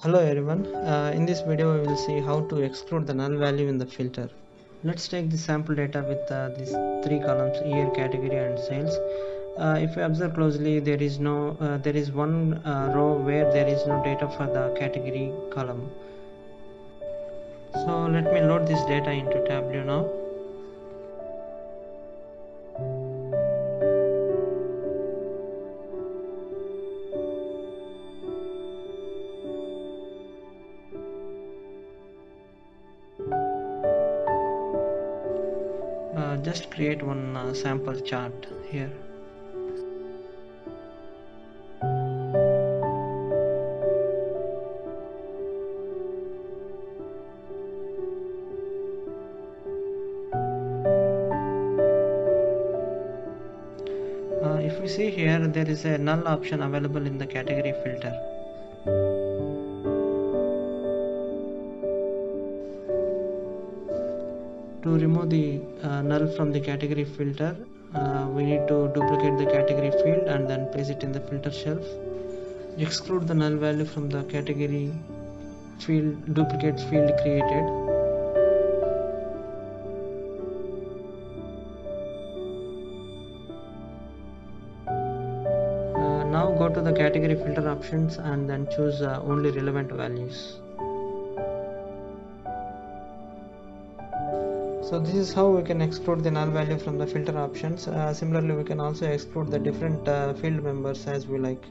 Hello everyone, uh, in this video we will see how to exclude the null value in the filter. Let's take the sample data with uh, these three columns year, category and sales. Uh, if you observe closely there is no uh, there is one uh, row where there is no data for the category column. So let me load this data into Tableau now. Uh, just create one uh, sample chart here. Uh, if we see here there is a null option available in the category filter to remove the uh, null from the category filter. Uh, we need to duplicate the category field and then place it in the filter shelf. Exclude the null value from the category field duplicate field created. Uh, now go to the category filter options and then choose uh, only relevant values so this is how we can exclude the null value from the filter options. Uh, similarly we can also exclude the different uh, field members as we like